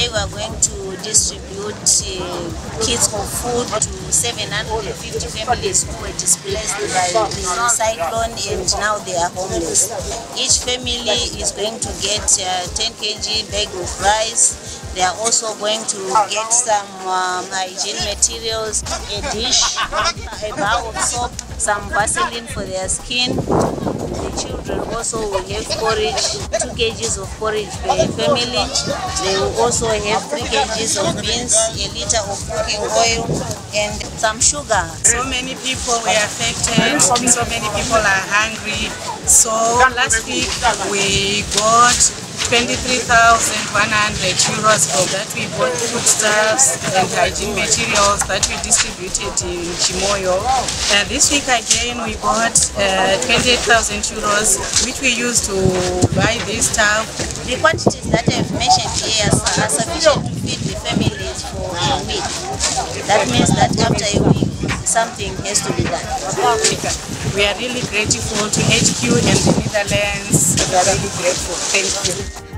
Today we are going to distribute uh, kits of food to 750 families who were displaced by the cyclone and now they are homeless. Each family is going to get uh, 10 kg bag of rice. They are also going to get some um, hygiene materials, a dish, a bar of soap, some Vaseline for their skin. The children also will have porridge, 2 kgs of porridge per family. They will also have 3 kgs of beans, a liter of cooking oil, and some sugar. So many people were affected, so many people are hungry. So last week we got 23,100 euros from that we bought foodstuffs and hygiene materials that we distributed in Chimoio. And this week again we bought uh, 28,000 euros which we used to buy this stuff. The quantities that I've mentioned here are sufficient to feed the families for a week. That means that after a week, something has to be done. We are really grateful to HQ and the Netherlands. We are really grateful. Thank you.